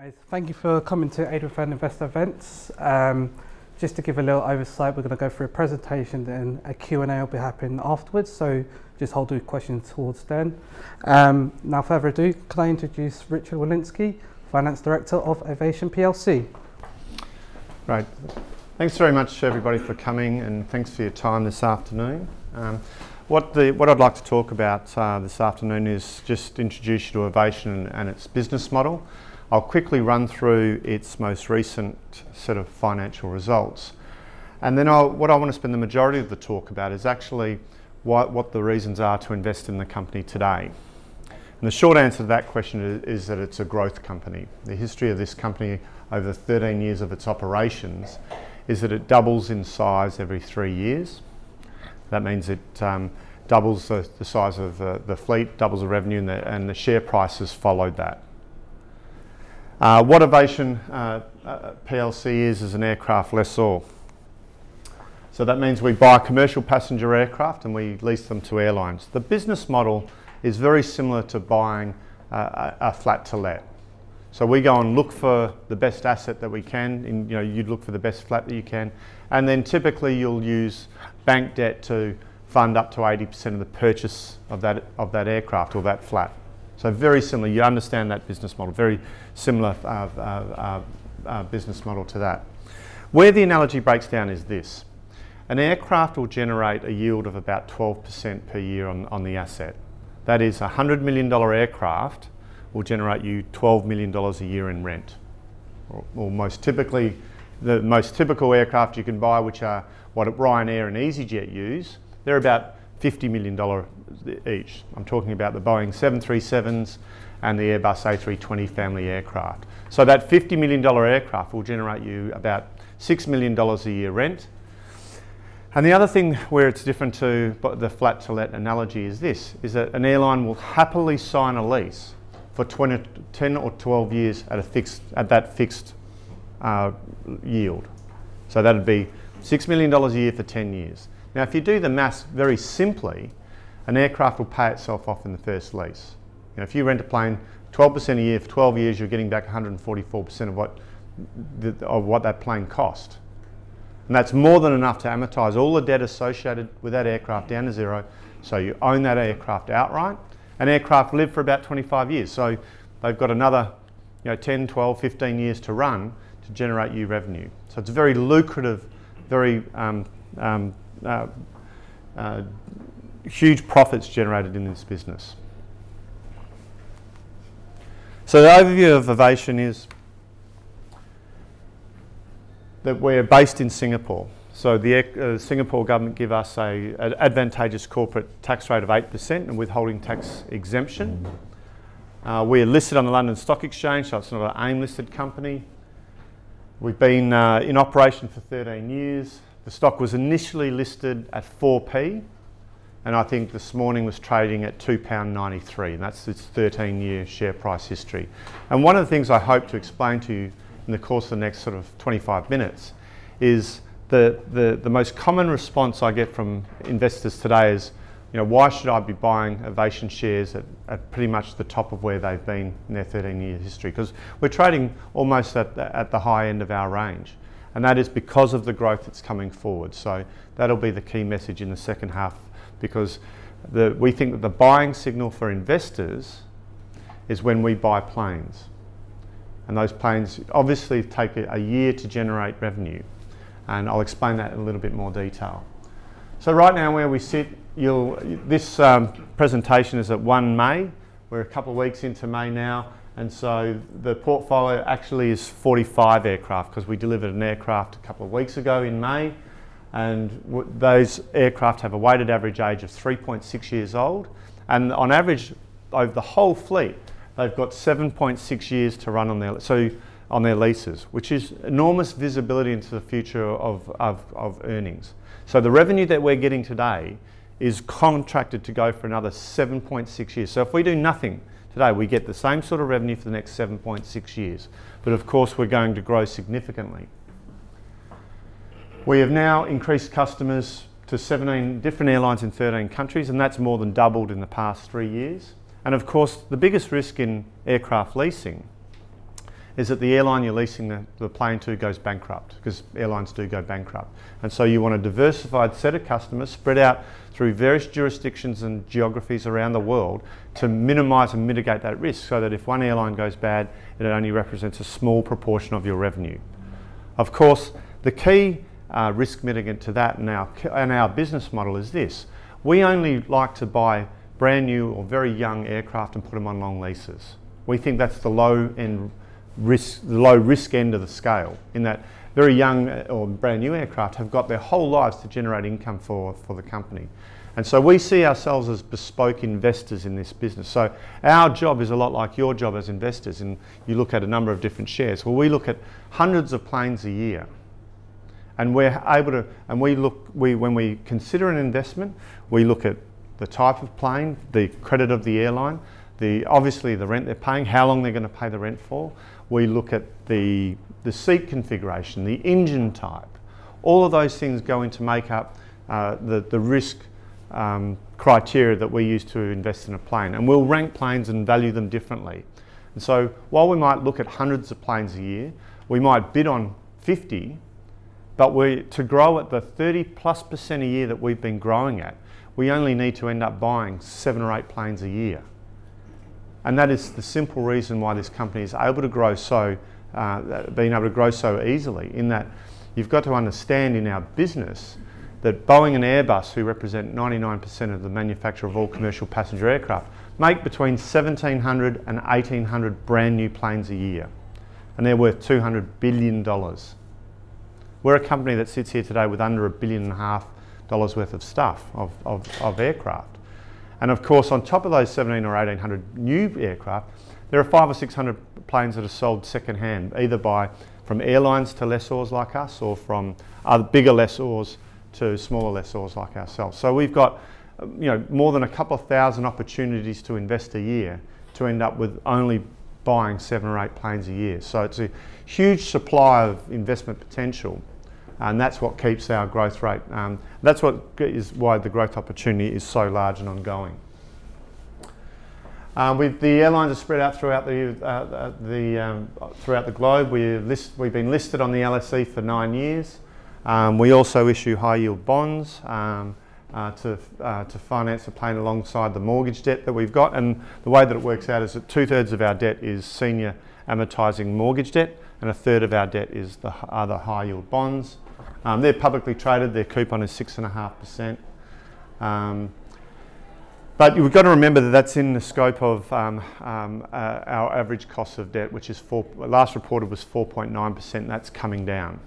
Right, Thank you for coming to Aid Investor events. Um, just to give a little oversight, we're going to go through a presentation and a Q&A will be happening afterwards, so just hold your questions towards then. Um, now, further ado, can I introduce Richard Wolanski, Finance Director of Avation PLC. Right. Thanks very much, everybody, for coming, and thanks for your time this afternoon. Um, what, the, what I'd like to talk about uh, this afternoon is just introduce you to Avation and, and its business model. I'll quickly run through its most recent set of financial results. And then I'll, what I want to spend the majority of the talk about is actually what, what the reasons are to invest in the company today. And the short answer to that question is, is, that it's a growth company. The history of this company over the 13 years of its operations is that it doubles in size every three years. That means it um, doubles the, the, size of uh, the fleet, doubles the revenue, and the, and the share prices followed that. Uh, what Avation uh, uh PLC is is an aircraft lessor. So that means we buy commercial passenger aircraft and we lease them to airlines. The business model is very similar to buying a, a flat to let. So we go and look for the best asset that we can. In, you know, you'd look for the best flat that you can, and then typically you'll use bank debt to fund up to 80% of the purchase of that of that aircraft or that flat. So very similar. You understand that business model. Very similar uh, uh, uh, uh, business model to that. Where the analogy breaks down is this. An aircraft will generate a yield of about 12% per year on, on the asset. That is, a $100 million aircraft will generate you $12 million a year in rent. Or, or, most typically, the most typical aircraft you can buy, which are what Ryanair and EasyJet use, they're about $50 million each. I'm talking about the Boeing 737s and the Airbus A320 family aircraft. So that $50 million aircraft will generate you about $6 million a year rent. And the other thing where it's different to the flat to let analogy is this, is that an airline will happily sign a lease for 20, 10 or 12 years at, a fixed, at that fixed uh, yield. So that'd be $6 million a year for 10 years. Now, if you do the maths very simply, an aircraft will pay itself off in the first lease. You know, if you rent a plane 12% a year for 12 years, you're getting back 144% of what, the, of what that plane cost. And that's more than enough to amortise all the debt associated with that aircraft down to zero. So you own that aircraft outright. An aircraft live for about 25 years. So they've got another you know, 10, 12, 15 years to run to generate you revenue. So it's a very lucrative, very um, um, uh, uh, huge profits generated in this business. So the overview of Avation is that we're based in Singapore. So the uh, Singapore government give us a, an advantageous corporate tax rate of 8% and withholding tax exemption. Uh, we're listed on the London Stock Exchange, so it's not an AIM-listed company. We've been uh, in operation for 13 years. The stock was initially listed at 4p, and I think this morning was trading at £2.93, and that's its 13 year share price history. And one of the things I hope to explain to you in the course of the next sort of 25 minutes is the, the, the most common response I get from investors today is, you know, why should I be buying Avation shares at, at pretty much the top of where they've been in their 13 year history? Because we're trading almost at the, at the high end of our range and that is because of the growth that's coming forward. So that'll be the key message in the second half because the, we think that the buying signal for investors is when we buy planes. And those planes obviously take a, year to generate revenue. And I'll explain that in a little bit more detail. So right now where we sit, this um, presentation is at 1 May. We're a couple of weeks into May now. And so the portfolio actually is 45 aircraft because we delivered an aircraft a couple of weeks ago in May. And those aircraft have a weighted average age of 3.6 years old. And on average, over the whole fleet, they've got 7.6 years to run on their, so on their leases, which is enormous visibility into the future of, of, of earnings. So the revenue that we're getting today is contracted to go for another 7.6 years. So if we do nothing, today. We get the same sort of revenue for the next 7.6 years. But of course, we're going to grow significantly. We have now increased customers to 17 different airlines in 13 countries, and that's more than doubled in the past three years. And of course, the biggest risk in aircraft leasing is that the airline you're leasing the, the plane to goes bankrupt because airlines do go bankrupt. And so you want a diversified set of customers spread out through various jurisdictions and geographies around the world to minimise and mitigate that risk so that if one airline goes bad, it only represents a small proportion of your revenue. Of course, the key uh, risk mitigant to that in our, our business model is this. We only like to buy brand new or very young aircraft and put them on long leases. We think that's the low end risk, the low risk end of the scale in that very young uh, or brand new aircraft have got their whole lives to generate income for, for the company. And so we see ourselves as bespoke investors in this business. So our job is a lot like your job as investors, and you look at a number of different shares. Well, we look at hundreds of planes a year, and we're able to. And we look. We when we consider an investment, we look at the type of plane, the credit of the airline, the obviously the rent they're paying, how long they're going to pay the rent for. We look at the the seat configuration, the engine type. All of those things go into make up uh, the the risk um, criteria that we use to invest in a plane. And we'll rank planes and value them differently. And so while we might look at hundreds of planes a year, we might bid on 50, but we, to grow at the 30 plus percent a year that we've been growing at, we only need to end up buying seven or eight planes a year. And that is the simple reason why this company is able to grow so, uh, being able to grow so easily in that you've got to understand in our business that Boeing and Airbus, who represent 99% of the manufacture of all commercial passenger aircraft, make between 1,700 and 1,800 brand new planes a year. And they're worth $200 billion. We're a company that sits here today with under a billion and a half dollars worth of stuff, of, of, of aircraft. And of course, on top of those 17 or 1800 new aircraft, there are five or 600 planes that are sold second-hand, either by from airlines to lessors like us or from other bigger lessors to smaller lessors like ourselves. So we've got you know, more than a couple of thousand opportunities to invest a year to end up with only buying seven or eight planes a year. So it's a huge supply of investment potential and that's what keeps our growth rate. Um, that's what is why the growth opportunity is so large and ongoing. Um, the airlines are spread out throughout the, uh, the um, throughout the globe. We list, we've been listed on the LSE for nine years. Um, we also issue high yield bonds um, uh, to, uh, to finance the plane alongside the mortgage debt that we've got. And the way that it works out is that two thirds of our debt is senior amortising mortgage debt, and a third of our debt is the other high yield bonds. Um, they're publicly traded, their coupon is 6.5%. Um, but we've got to remember that that's in the scope of um, um, uh, our average cost of debt, which is four, last reported was 4.9%. That's coming down.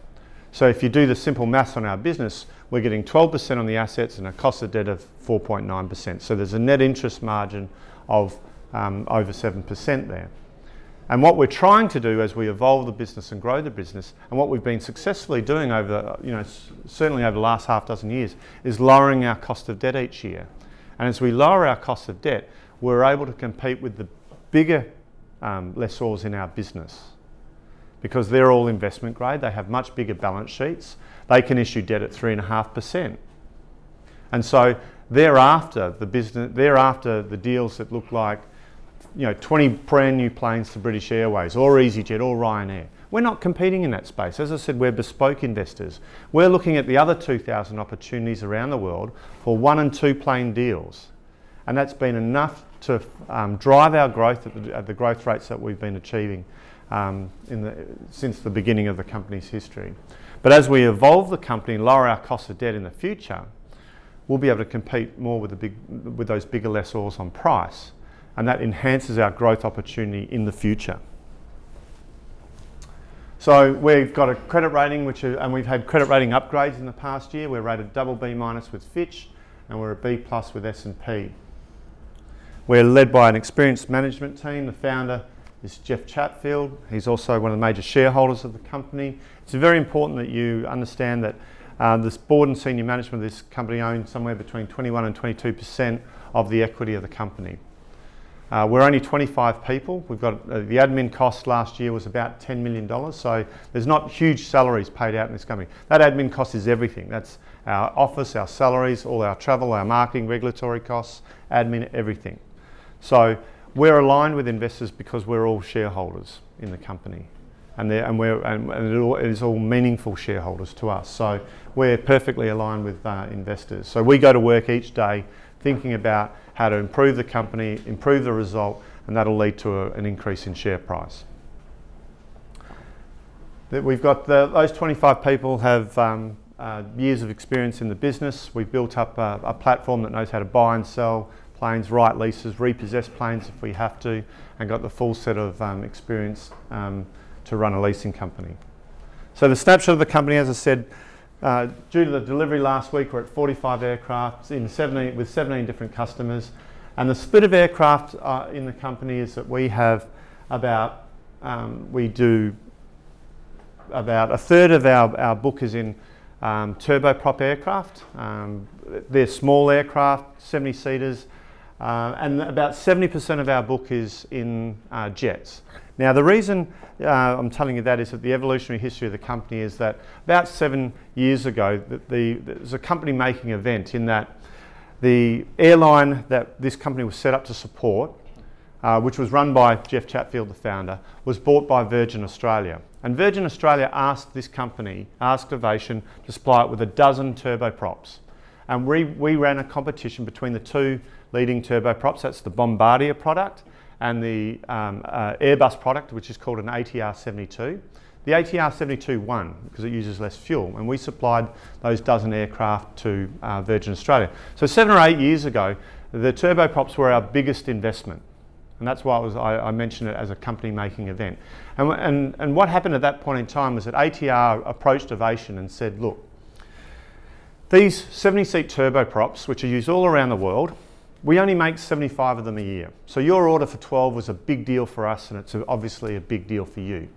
So if you do the simple maths on our business, we're getting 12% on the assets and a cost of debt of 4.9%. So there's a net interest margin of um, over 7% there. And what we're trying to do as we evolve the business and grow the business, and what we've been successfully doing over, you know, certainly over the last half dozen years, is lowering our cost of debt each year. And as we lower our cost of debt, we're able to compete with the bigger um, lessors in our business because they're all investment grade. They have much bigger balance sheets. They can issue debt at 3.5%. And so thereafter, the business, thereafter the deals that look like you know, 20 brand new planes to British Airways or EasyJet or Ryanair. We're not competing in that space. As I said, we're bespoke investors. We're looking at the other 2,000 opportunities around the world for one and two plane deals. And that's been enough to um, drive our growth at the, at the growth rates that we've been achieving um, the, since the beginning of the company's history. But as we evolve the company and lower our cost of debt in the future, we'll be able to compete more with, the big, with those bigger lessors on price, and that enhances our growth opportunity in the future. So we've got a credit rating, which and we've had credit rating upgrades in the past year. We're rated double B minus with Fitch, and we're a B plus with S&P. We're led by an experienced management team. The founder is Jeff Chatfield. He's also one of the major shareholders of the company. It's very important that you understand that uh, this board and senior management of this company own somewhere between 21 and 22% of the equity of the company. Uh, we're only 25 people. We've got uh, the admin cost last year was about $10 million, so there's not huge salaries paid out in this company. That admin cost is everything. That's our office, our salaries, all our travel, our marketing, regulatory costs, admin, everything. So we're aligned with investors because we're all shareholders in the company. and, and, we're, and, and it, all, it is all meaningful shareholders to us. So we're perfectly aligned with uh, investors. So we go to work each day thinking about how to improve the company, improve the result, and that'll lead to a, an increase in share price. We've got the, those 25 people have um, uh, years of experience in the business. We've built up a, a, platform that knows how to buy and sell planes, write leases, repossess planes if we have to, and got the full set of um, experience um, to run a leasing company. So the snapshot of the company, as I said, uh, due to the delivery last week, we're at 45 aircraft in 17, with 17 different customers. And the split of aircraft uh, in the company is that we have about, um, we do about a third of our, our book is in um, turboprop aircraft. Um, they're small aircraft, 70 seaters, uh, and about 70% of our book is in uh, jets. Now, the reason uh, I'm telling you that is that the evolutionary history of the company is that about seven years ago, the, the, there was a company making event in that the airline that this company was set up to support, uh, which was run by Jeff Chatfield, the founder, was bought by Virgin Australia. And Virgin Australia asked this company, asked Avation, to supply it with a dozen turboprops. And we, we ran a competition between the two leading turboprops. That's the Bombardier product and the um, uh, Airbus product, which is called an ATR 72. The ATR 72 won because it uses less fuel, and we supplied those dozen aircraft to uh, Virgin Australia. So, seven or eight years ago, the turboprops were our biggest investment. And that's why was, I, I, mentioned it as a company making event. And, and, and what happened at that point in time was that ATR approached Avation and said, look, these 70 seat turboprops, which are used all around the world, we only make 75 of them a year. So your order for 12 was a big deal for us and it's obviously a big deal for you.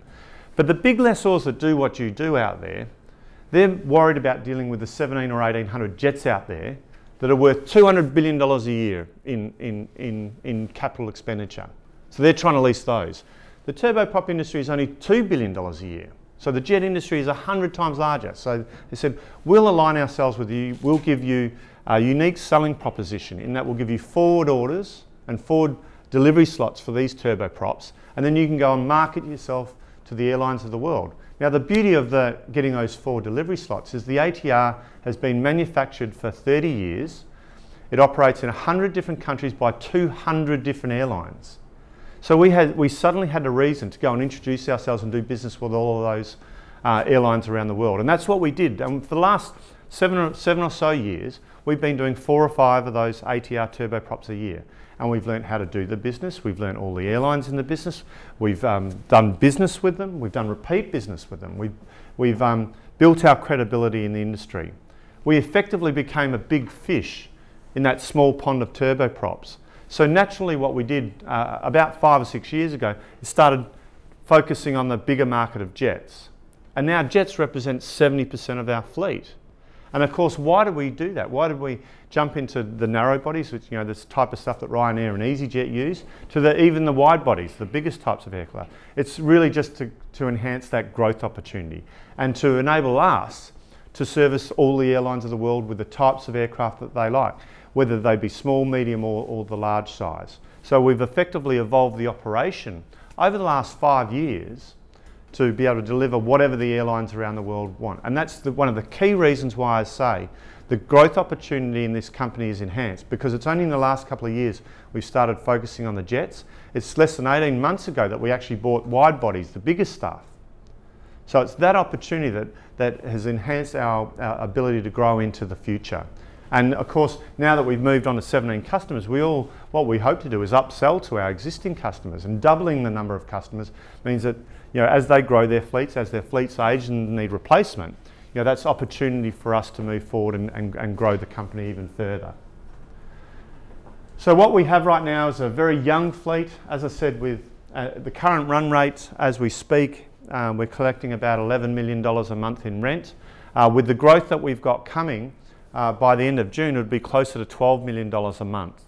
But the big lessors that do what you do out there, they're worried about dealing with the 17 or 1800 jets out there that are worth $200 billion a year in, in, in, in capital expenditure. So they're trying to lease those. The turboprop industry is only $2 billion a year. So the jet industry is 100 times larger. So they said, we'll align ourselves with you, we'll give you a unique selling proposition in that we'll give you forward orders and forward delivery slots for these turboprops, and then you can go and market yourself to the airlines of the world. Now the beauty of the, getting those forward delivery slots is the ATR has been manufactured for 30 years. It operates in 100 different countries by 200 different airlines. So we, had, we suddenly had a reason to go and introduce ourselves and do business with all of those uh, airlines around the world. And that's what we did. And for the last seven or, seven or so years, we've been doing four or five of those ATR turboprops a year. And we've learned how to do the business. We've learned all the airlines in the business. We've um, done business with them. We've done repeat business with them. We've, we've um, built our credibility in the industry. We effectively became a big fish in that small pond of turboprops. So naturally what we did uh, about five or six years ago is started focusing on the bigger market of jets. And now jets represent 70% of our fleet. And of course, why did we do that? Why did we jump into the narrow bodies, which you know this type of stuff that Ryanair and EasyJet use, to the, even the wide bodies, the biggest types of aircraft? It's really just to, to enhance that growth opportunity and to enable us to service all the airlines of the world with the types of aircraft that they like, whether they be small, medium, or, or the large size. So we've effectively evolved the operation over the last five years to be able to deliver whatever the airlines around the world want. And that's the, one of the key reasons why I say the growth opportunity in this company is enhanced because it's only in the last couple of years we've started focusing on the jets. It's less than 18 months ago that we actually bought wide bodies, the biggest stuff. So it's that opportunity that, that has enhanced our, our ability to grow into the future. And of course, now that we've moved on to 17 customers, we all, what we hope to do is upsell to our existing customers and doubling the number of customers means that you know, as they grow their fleets, as their fleets age and need replacement, you know, that's opportunity for us to move forward and, and, and grow the company even further. So what we have right now is a very young fleet. As I said, with uh, the current run rate as we speak, um, we're collecting about $11 million a month in rent. Uh, with the growth that we've got coming, uh, by the end of June, it would be closer to $12 million a month.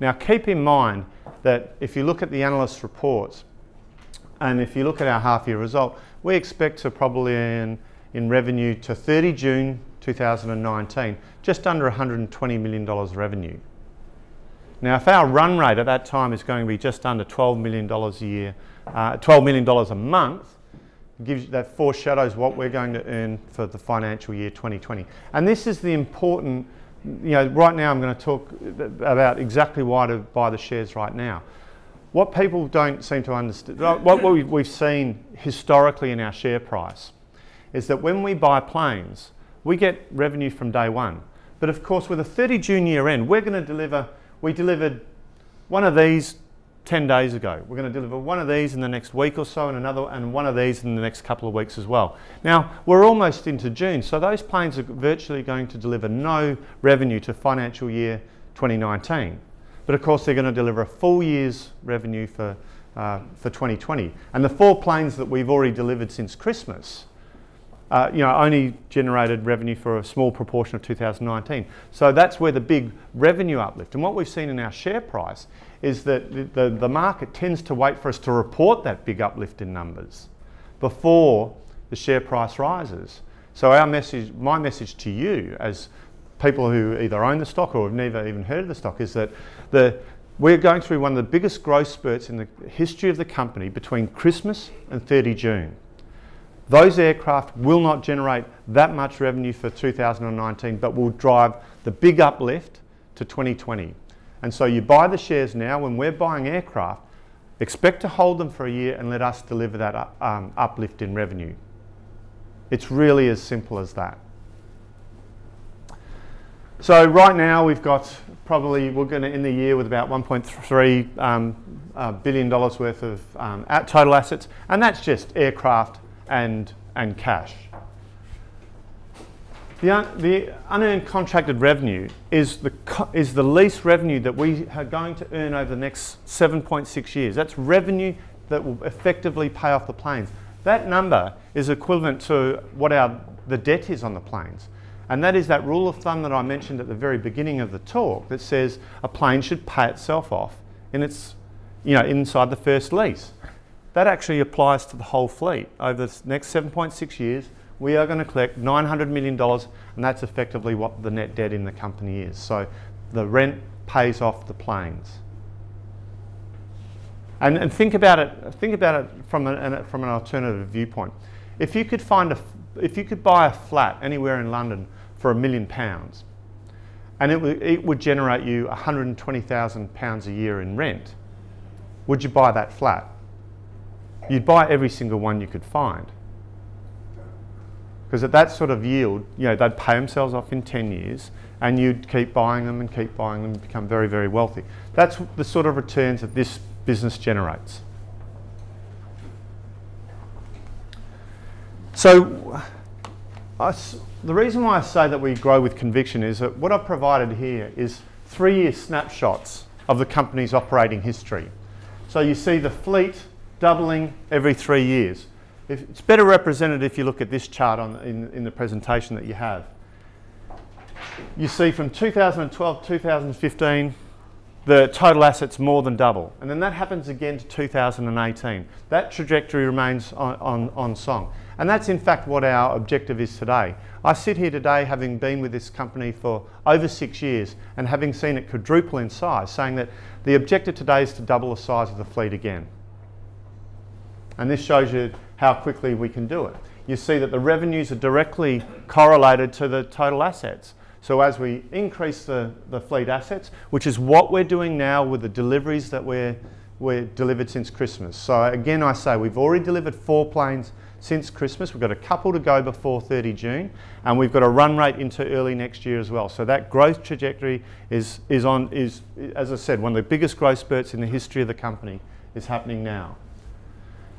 Now keep in mind that if you look at the analyst reports, and if you look at our half year result, we expect to probably in, in revenue to 30 June 2019, just under $120 million revenue. Now, if our run rate at that time is going to be just under $12 million a year, uh, $12 million a month, gives that foreshadows what we're going to earn for the financial year 2020. And this is the important, you know, right now I'm going to talk about exactly why to buy the shares right now. What people don't seem to understand, what we've seen historically in our share price is that when we buy planes, we get revenue from day one. But of course, with a 30 June year end, we're going to deliver, we delivered one of these 10 days ago. We're going to deliver one of these in the next week or so and another and one of these in the next couple of weeks as well. Now, we're almost into June, so those planes are virtually going to deliver no revenue to financial year 2019. But of course, they're going to deliver a full year's revenue for, uh, for 2020. And the four planes that we've already delivered since Christmas uh, you know, only generated revenue for a small proportion of 2019. So that's where the big revenue uplift. And what we've seen in our share price is that the, the, the market tends to wait for us to report that big uplift in numbers before the share price rises. So our message, my message to you as people who either own the stock or have never even heard of the stock is that the, we're going through one of the biggest growth spurts in the history of the company between Christmas and 30 June. Those aircraft will not generate that much revenue for 2019, but will drive the big uplift to 2020. And so you buy the shares now when we're buying aircraft, expect to hold them for a year and let us deliver that um, uplift in revenue. It's really as simple as that. So right now we've got probably, we're going to end the year with about 1.3 um, uh, billion dollars worth of um, total assets, and that's just aircraft and, and cash. The, un, the unearned contracted revenue is the, is the lease revenue that we are going to earn over the next 7.6 years. That's revenue that will effectively pay off the planes. That number is equivalent to what our, the debt is on the planes. And that is that rule of thumb that I mentioned at the very beginning of the talk that says a plane should pay itself off in its, you know, inside the first lease. That actually applies to the whole fleet. Over the next 7.6 years, we are going to collect $900 million, and that's effectively what the net debt in the company is. So the rent pays off the planes. And, and think about it. Think about it from an, from an alternative viewpoint. If you could find a, if you could buy a flat anywhere in London for a million pounds, and it, it would generate you 120,000 pounds a year in rent, would you buy that flat? you'd buy every single one you could find. Because at that sort of yield, you know, they'd pay themselves off in 10 years and you'd keep buying them and keep buying them and become very, very wealthy. That's the sort of returns that this business generates. So I, the reason why I say that we grow with conviction is that what I've provided here is three-year snapshots of the company's operating history. So you see the fleet doubling every three years. If, it's better represented if you look at this chart on, in, in the presentation that you have. You see from 2012 to 2015, the total assets more than double. And then that happens again to 2018. That trajectory remains on, on, on song. And that's in fact what our objective is today. I sit here today having been with this company for over six years and having seen it quadruple in size, saying that the objective today is to double the size of the fleet again. And this shows you how quickly we can do it. You see that the revenues are directly correlated to the total assets. So as we increase the, the fleet assets, which is what we're doing now with the deliveries that we're, we're delivered since Christmas. So again, I say we've already delivered four planes since Christmas. We've got a couple to go before 30 June, and we've got a run rate into early next year as well. So that growth trajectory is, is on, is, as I said, one of the biggest growth spurts in the history of the company is happening now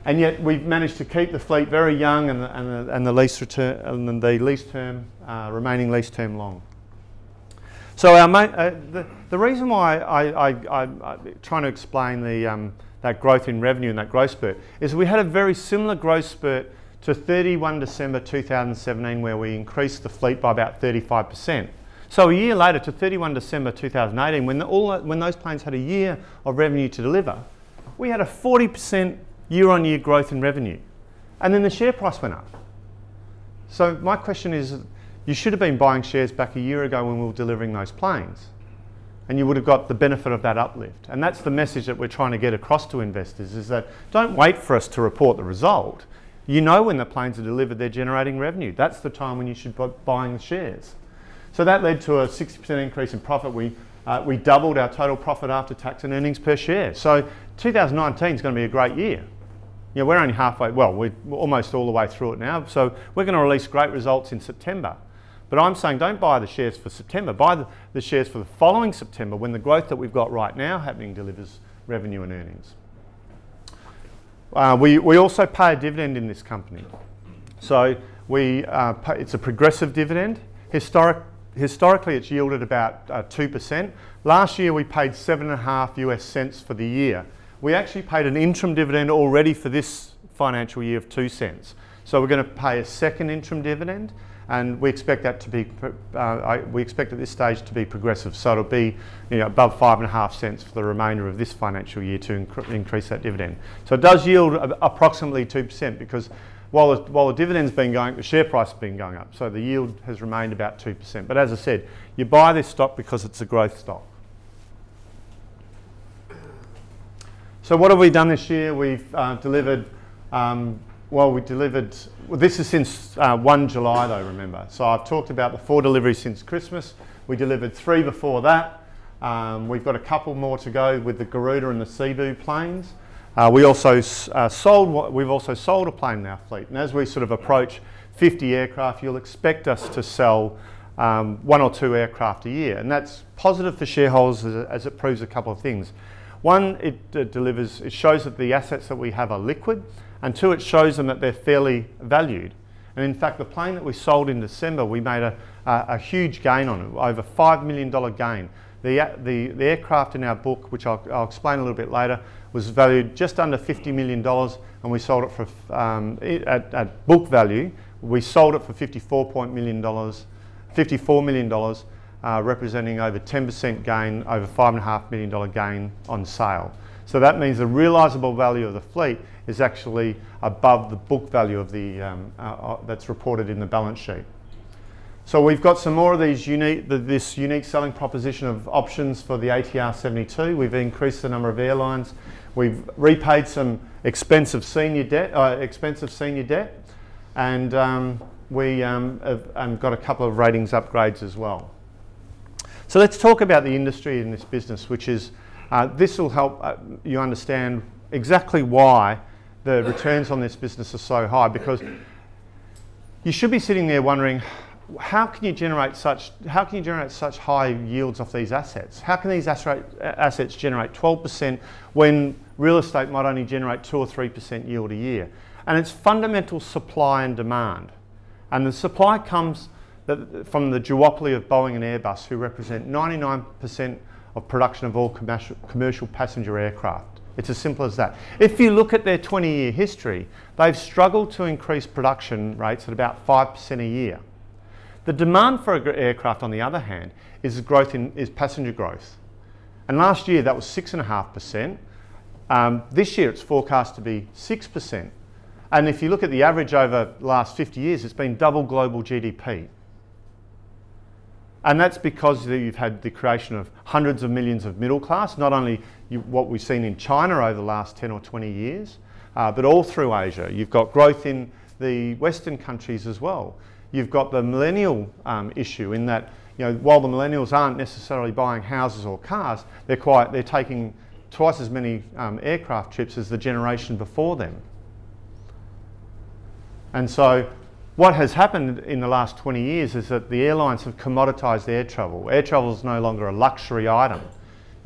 and yet we've managed to keep the fleet very young and the, and the, and the lease return and the lease term uh, remaining lease term long. So our main, uh, the, the reason why I, I, am trying to explain the, um, that growth in revenue and that growth spurt is we had a very similar growth spurt to 31 December 2017 where we increased the fleet by about 35%. So a year later to 31 December 2018 when, the, all, when those planes had a year of revenue to deliver, we had a 40% year on year growth in revenue. And then the share price went up. So my question is, you should have been buying shares back a year ago when we were delivering those planes. and you would have got the benefit of that uplift. And that's the message that we're trying to get across to investors is that don't wait for us to report the result. You know when the planes are delivered, they're generating revenue. That's the time when you should be buying the shares. So that led to a 60% increase in profit. We, uh, we doubled our total profit after tax and earnings per share. So 2019 is going to be a great year. You know, we're only halfway, well, we're almost all the way through it now. So we're going to release great results in September. But I'm saying don't buy the shares for September, buy the, the shares for the following September when the growth that we've got right now happening delivers revenue and earnings. Uh, we, we also pay a dividend in this company. So we, uh, pay, it's a progressive dividend. Historic, historically, it's yielded about uh, 2%. Last year, we paid 7.5 US cents for the year. We actually paid an interim dividend already for this financial year of 2 cents. So we're going to pay a second interim dividend and we expect that to be, uh, we expect at this stage to be progressive. So it'll be you know, above five and a half cents for the remainder of this financial year to inc increase that dividend. So it does yield approximately 2% because while the, while the dividend's been going, the share price has been going up. So the yield has remained about 2%. But as I said, you buy this stock because it's a growth stock. So what have we done this year? We've uh, delivered um, well, we delivered, well, this is since uh, 1 July though, remember. So I've talked about the four deliveries since Christmas. We delivered three before that. Um, we've got a couple more to go with the Garuda and the Cebu planes. Uh, we also uh, sold, we've also sold a plane in our fleet. And as we sort of approach 50 aircraft, you'll expect us to sell um, one or two aircraft a year. And that's positive for shareholders as, as it proves a couple of things. One, it delivers, it shows that the assets that we have are liquid and two, it shows them that they're fairly valued. And in fact, the plane that we sold in December, we made a, a, a huge gain on it, over $5 million gain. The, the, the, aircraft in our book, which I'll, I'll, explain a little bit later, was valued just under $50 million and we sold it for, um, at, at, book value, we sold it for $54 million, $54 million, uh, representing over 10% gain, over $5.5 million gain on sale. So that means the realisable value of the fleet is actually above the book value of the, um, uh, uh, that's reported in the balance sheet. So we've got some more of these unique, the, this unique selling proposition of options for the ATR 72. We've increased the number of airlines. We've repaid some expensive senior debt, uh, expensive senior debt, and um, we um, have um, got a couple of ratings upgrades as well. So let's talk about the industry in this business, which is uh, this will help uh, you understand exactly why the returns on this business are so high because you should be sitting there wondering how can you generate such how can you generate such high yields off these assets? How can these assets generate 12% when real estate might only generate 2 or 3% yield a year? And it's fundamental supply and demand. And the supply comes from the duopoly of Boeing and Airbus who represent 99% of production of all commercial passenger aircraft. It's as simple as that. If you look at their 20 year history, they've struggled to increase production rates at about 5% a year. The demand for aircraft, on the other hand, is growth in is passenger growth. And last year that was 6.5%. Um, this year it's forecast to be 6%. And if you look at the average over the last 50 years, it's been double global GDP. And that's because you've had the creation of hundreds of millions of middle class, not only you, what we've seen in China over the last 10 or 20 years, uh, but all through Asia. You've got growth in the Western countries as well. You've got the millennial um, issue in that, you know, while the millennials aren't necessarily buying houses or cars, they're quite, they're taking twice as many um, aircraft trips as the generation before them. And so what has happened in the last 20 years is that the airlines have commoditised air travel. Air travel is no longer a luxury item.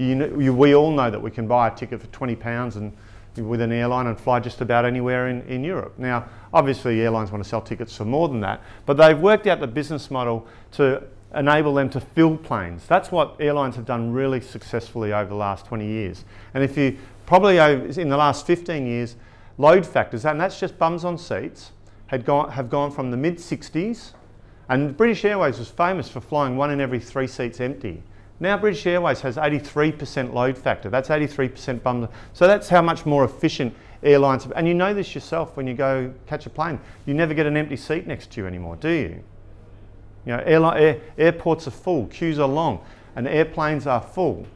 You, you, we all know that we can buy a ticket for 20 pounds and with an airline and fly just about anywhere in, in Europe. Now, obviously airlines want to sell tickets for more than that, but they've worked out the business model to enable them to fill planes. That's what airlines have done really successfully over the last 20 years. And if you probably in the last 15 years, load factors, and that's just bums on seats, had gone, have gone from the mid 60s, and British Airways was famous for flying one in every three seats empty. Now British Airways has 83% load factor. That's 83% bum. So that's how much more efficient airlines. And you know this yourself when you go catch a plane. You never get an empty seat next to you anymore, do you? You know, airline, air, airports are full, queues are long. and airplanes are full,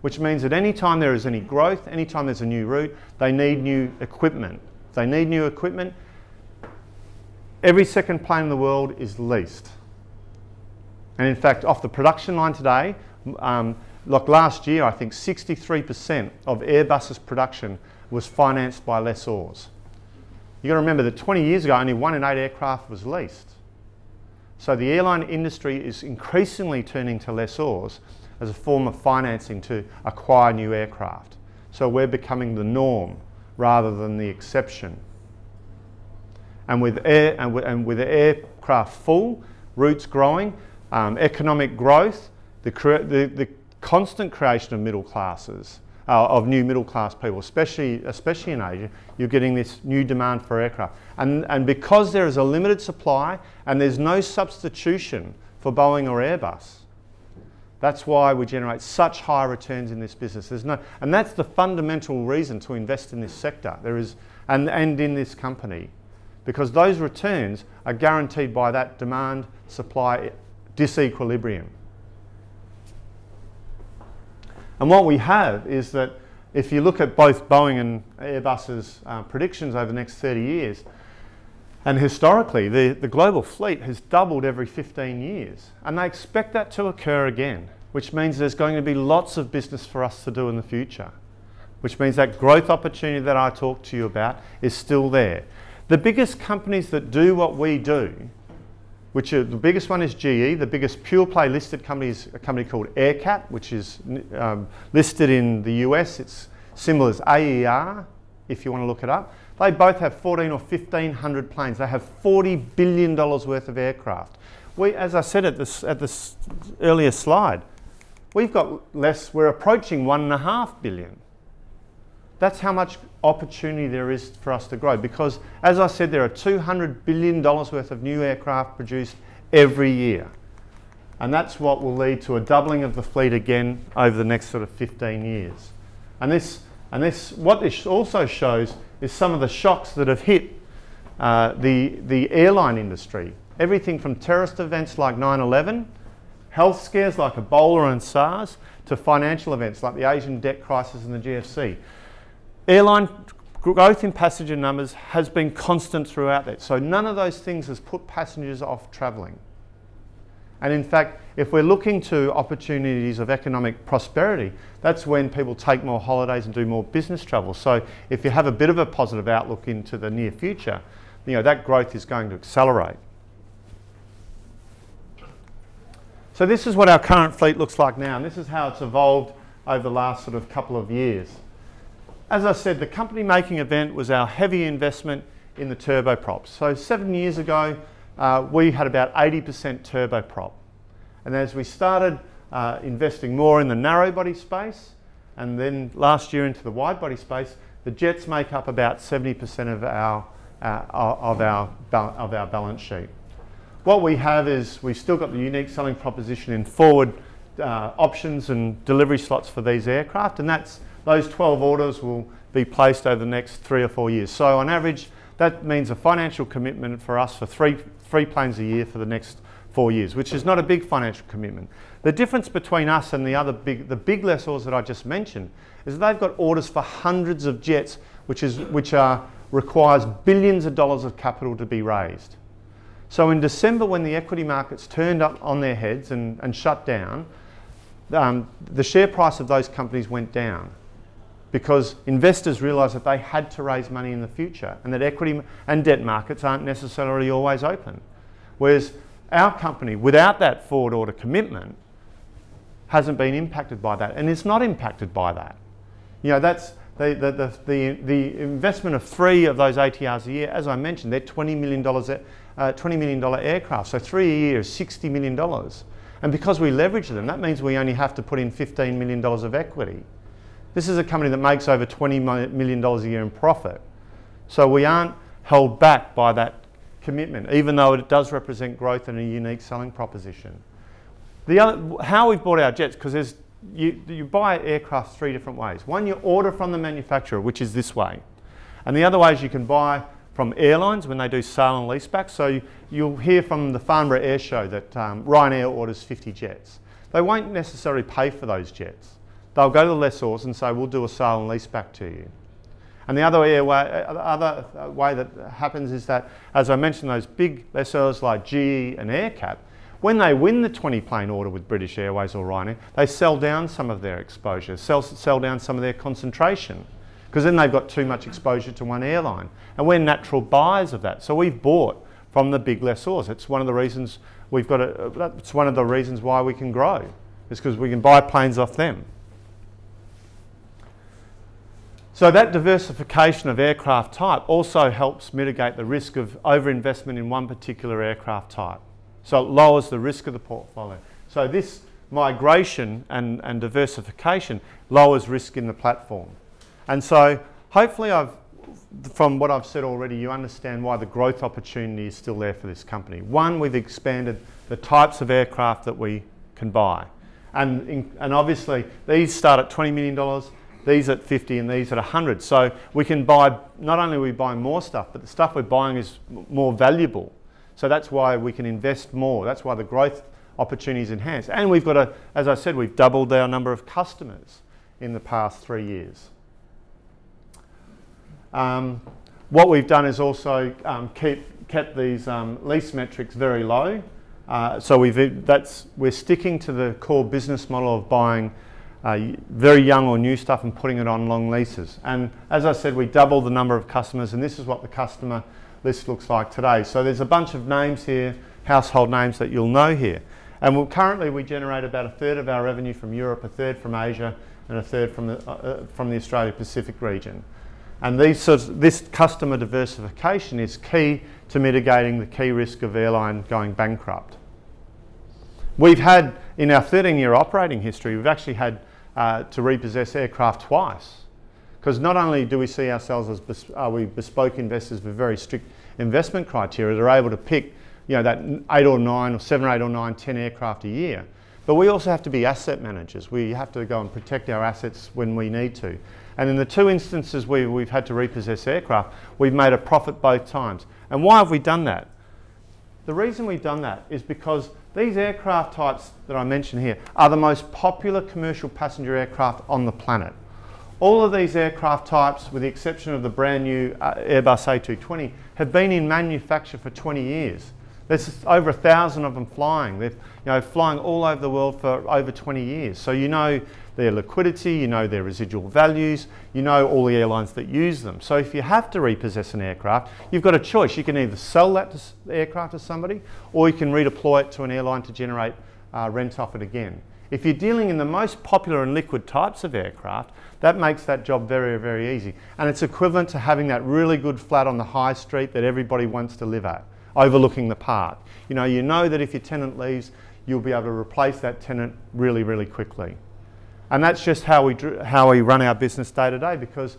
which means that any time there is any growth, any time there's a new route, they need new equipment. If they need new equipment, every second plane in the world is leased. And in fact, off the production line today, um, like last year, I think 63% of Airbus's production was financed by lessors. You've got to remember that 20 years ago, only one in eight aircraft was leased. So the airline industry is increasingly turning to lessors as a form of financing to acquire new aircraft. So we're becoming the norm rather than the exception. And with, air, and with, and with aircraft full, routes growing, um, economic growth, the, the, the constant creation of middle classes, uh, of new middle class people, especially, especially in Asia, you're getting this new demand for aircraft. And, and because there is a limited supply and there's no substitution for Boeing or Airbus, that's why we generate such high returns in this business. There's no, and that's the fundamental reason to invest in this sector there is, and, and in this company, because those returns are guaranteed by that demand supply disequilibrium. And what we have is that if you look at both Boeing and Airbus's uh, predictions over the next 30 years, and historically, the, the global fleet has doubled every 15 years, and they expect that to occur again, which means there's going to be lots of business for us to do in the future, which means that growth opportunity that I talked to you about is still there. The biggest companies that do what we do which are, the biggest one is GE. The biggest pure play listed company is a company called AerCap, which is um, listed in the US. Its symbol is AER, if you want to look it up. They both have 14 or 1500 planes. They have $40 billion worth of aircraft. We, as I said at this, at this earlier slide, we've got less, we're approaching one and a half billion. That's how much opportunity there is for us to grow because, as I said, there are $200 billion worth of new aircraft produced every year. And that's what will lead to a doubling of the fleet again over the next sort of 15 years. And this, and this, what this also shows is some of the shocks that have hit uh, the, the airline industry. Everything from terrorist events like 9-11, health scares like Ebola and SARS, to financial events like the Asian debt crisis and the GFC. Airline growth in passenger numbers has been constant throughout that. So none of those things has put passengers off travelling. And in fact, if we're looking to opportunities of economic prosperity, that's when people take more holidays and do more business travel. So if you have a bit of a positive outlook into the near future, you know, that growth is going to accelerate. So this is what our current fleet looks like now, and this is how it's evolved over the last sort of couple of years. As I said, the company making event was our heavy investment in the turboprops. So seven years ago, uh, we had about 80% turboprop. And as we started uh, investing more in the narrow body space, and then last year into the wide body space, the jets make up about 70% of our, uh, of, our, of our balance sheet. What we have is we've still got the unique selling proposition in forward uh, options and delivery slots for these aircraft, and that's those 12 orders will be placed over the next three or four years. So on average, that means a financial commitment for us for three, three planes a year for the next four years, which is not a big financial commitment. The difference between us and the other big, the big lessors that I just mentioned is they've got orders for hundreds of jets, which, is, which are, requires billions of dollars of capital to be raised. So in December, when the equity markets turned up on their heads and, and shut down, um, the share price of those companies went down because investors realised that they had to raise money in the future and that equity and debt markets aren't necessarily always open. Whereas our company, without that forward order commitment, hasn't been impacted by that and it's not impacted by that. You know, that's the, the, the, the, the investment of three of those ATRs a year, as I mentioned, they're $20 million, uh, $20 million aircraft. So three a year is $60 million. And because we leverage them, that means we only have to put in $15 million of equity. This is a company that makes over $20 million a year in profit. So we aren't held back by that commitment, even though it does represent growth and a unique selling proposition. The other, how we've bought our jets, because you, you buy aircraft three different ways. One, you order from the manufacturer, which is this way. And the other way is you can buy from airlines when they do sale and leaseback. So you'll hear from the Farnborough Air Show that um, Ryanair orders 50 jets. they won't necessarily pay for those jets. They'll go to the lessors and say, we'll do a sale and lease back to you. And the other way, other way that happens is that, as I mentioned, those big lessors like GE and AerCap, when they win the 20 plane order with British Airways or Ryanair, they sell down some of their exposure, sell, sell down some of their concentration, because then they've got too much exposure to one airline. And we're natural buyers of that. So we've bought from the big lessors. It's one of the reasons we've got a, it's one of the reasons why we can grow, is because we can buy planes off them. So that diversification of aircraft type also helps mitigate the risk of overinvestment in one particular aircraft type. So it lowers the risk of the portfolio. So this migration and, and diversification lowers risk in the platform. And so hopefully I've, from what I've said already, you understand why the growth opportunity is still there for this company. One, we've expanded the types of aircraft that we can buy. And, in, and obviously these start at $20 million, these at 50 and these at 100. So we can buy, not only are we buying more stuff, but the stuff we're buying is more valuable. So that's why we can invest more. That's why the growth opportunity is enhanced. And we've got a, as I said, we've doubled our number of customers in the past three years. Um, what we've done is also um, keep, kept these um, lease metrics very low. Uh, so we've, that's, we're sticking to the core business model of buying uh, very young or new stuff and putting it on long leases. And as I said, we doubled the number of customers and this is what the customer list looks like today. So there's a bunch of names here, household names that you'll know here. And we'll, currently we generate about a third of our revenue from Europe, a third from Asia, and a third from the, uh, uh, from the Australia Pacific region. And these sorts, this customer diversification is key to mitigating the key risk of airline going bankrupt. We've had, in our 13 year operating history, we've actually had uh, to repossess aircraft twice. Because not only do we see ourselves as bes are we bespoke investors with very strict investment criteria that are able to pick you know, that eight or nine or seven, eight or nine, ten aircraft a year. But we also have to be asset managers. We have to go and protect our assets when we need to. And in the two instances where we've had to repossess aircraft, we've made a profit both times. And why have we done that? The reason we've done that is because these aircraft types that I mentioned here are the most popular commercial passenger aircraft on the planet. All of these aircraft types, with the exception of the brand new uh, Airbus A220, have been in manufacture for 20 years. There's over a thousand of them flying. They're you know, flying all over the world for over 20 years. So you know their liquidity, you know their residual values, you know all the airlines that use them. So if you have to repossess an aircraft, you've got a choice. You can either sell that to, aircraft to somebody or you can redeploy it to an airline to generate uh, rent off it again. If you're dealing in the most popular and liquid types of aircraft, that makes that job very, very easy. And it's equivalent to having that really good flat on the high street that everybody wants to live at, overlooking the park. You know, you know that if your tenant leaves, you'll be able to replace that tenant really, really quickly. And that's just how we, how we run our business day to day because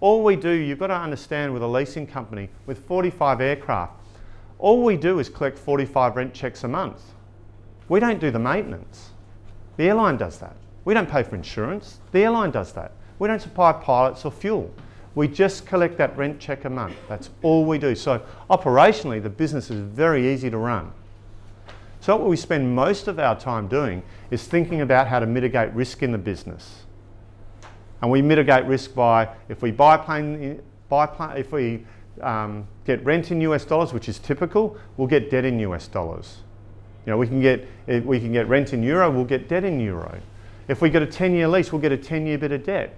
all we do, you've got to understand with a leasing company, with 45 aircraft, all we do is collect 45 rent checks a month. We don't do the maintenance. The airline does that. We don't pay for insurance. The airline does that. We don't supply pilots or fuel. We just collect that rent check a month. That's all we do. So operationally, the business is very easy to run. So what we spend most of our time doing is thinking about how to mitigate risk in the business. And we mitigate risk by, if we buy plane, buy plane if we um, get rent in US dollars, which is typical, we'll get debt in US dollars. You know, we can get, we can get rent in euro, we'll get debt in euro. If we get a 10 year lease, we'll get a 10 year bit of debt.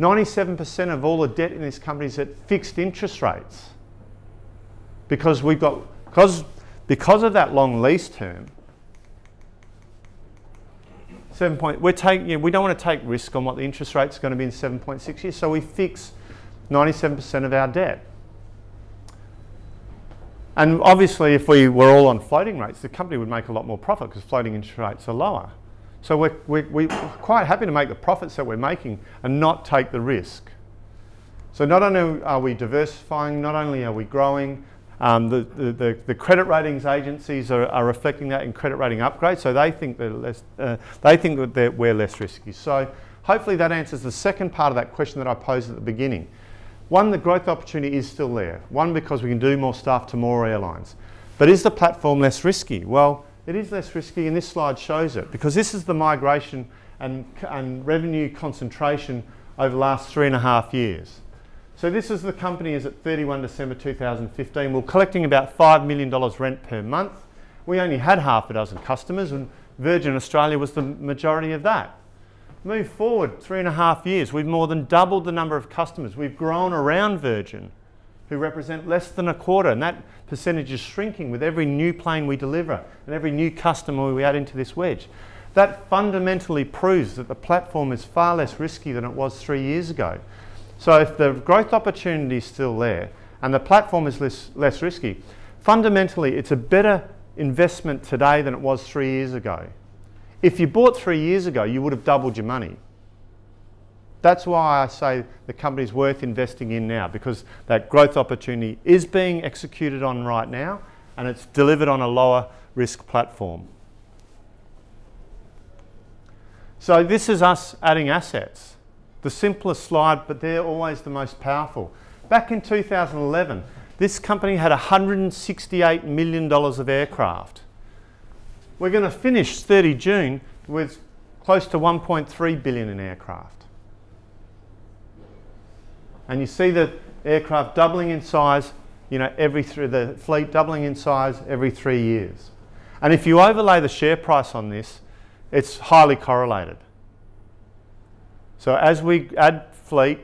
97% of all the debt in this company is at fixed interest rates. Because we've got, because, because of that long lease term, seven point, we're taking, you know, we don't want to take risk on what the interest rate's going to be in 7.6 years, so we fix 97% of our debt. And obviously, if we were all on floating rates, the company would make a lot more profit because floating interest rates are lower. So we're, we're, we're, quite happy to make the profits that we're making and not take the risk. So not only are we diversifying, not only are we growing, um, the, the, the, credit ratings agencies are, are, reflecting that in credit rating upgrades, so they think, they're less, uh, they think that we're less risky. So hopefully that answers the second part of that question that I posed at the beginning. One, the growth opportunity is still there. One, because we can do more stuff to more airlines. But is the platform less risky? Well, It is less risky, and this slide shows it because this is the migration and, and revenue concentration over the last three and a half years. So this is the company as at 31 December 2015. We're collecting about $5 million rent per month. We only had half a dozen customers and Virgin Australia was the majority of that. Move forward three and a half years, we've more than doubled the number of customers. We've grown around Virgin, who represent less than a quarter, and that percentage is shrinking with every new plane we deliver and every new customer we add into this wedge. That fundamentally proves that the platform is far less risky than it was three years ago. So if the growth opportunity is still there and the platform is less, less risky, fundamentally it's a better investment today than it was three years ago. If you bought three years ago, you would have doubled your money. That's why I say the company is worth investing in now because that growth opportunity is being executed on right now and it's delivered on a lower risk platform. So this is us adding assets. The simplest slide, but they're always the most powerful. Back in 2011, this company had $168 million of aircraft. We're going to finish 30 June with close to 1.3 billion in aircraft. And you see the aircraft doubling in size, you know, every through the fleet doubling in size every three years. And if you overlay the share price on this, it's highly correlated. So as we add fleet,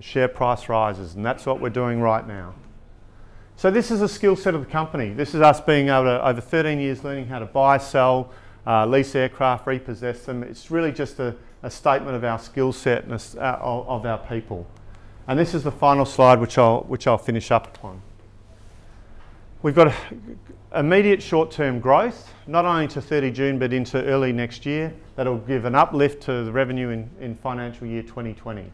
share price rises, and that's what we're doing right now. So this is a skill set of the company. This is us being able to, over 13 years, learning how to buy, sell, uh, lease aircraft, repossess them. It's really just a, a statement of our skill set and a, uh, of our people. And this is the final slide, which I'll, which I'll finish up upon. We've got immediate short-term growth, not only to 30 June, but into early next year. That'll give an uplift to the revenue in, in financial year 2020.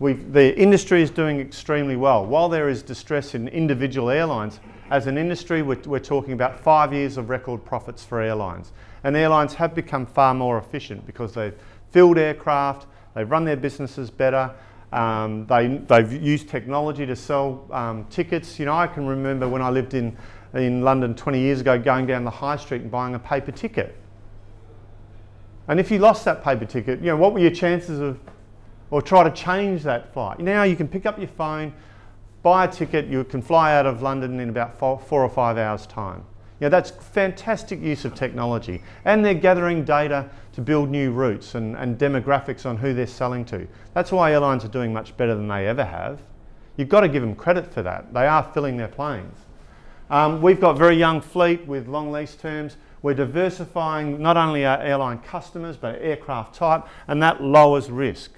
We've, the industry is doing extremely well. While there is distress in individual airlines, as an industry, we're, we're, talking about five years of record profits for airlines. And airlines have become far more efficient because they've filled aircraft, they've run their businesses better, um, they, they've used technology to sell um, tickets. You know, I can remember when I lived in, in London 20 years ago going down the high street and buying a paper ticket. And if you lost that paper ticket, you know, what were your chances of or try to change that flight. Now you can pick up your phone, buy a ticket, you can fly out of London in about four, four or five hours time. Know, that's fantastic use of technology. And they're gathering data to build new routes and, and demographics on who they're selling to. That's why airlines are doing much better than they ever have. You've got to give them credit for that. They are filling their planes. Um, we've got very young fleet with long lease terms. We're diversifying not only our airline customers, but aircraft type, and that lowers risk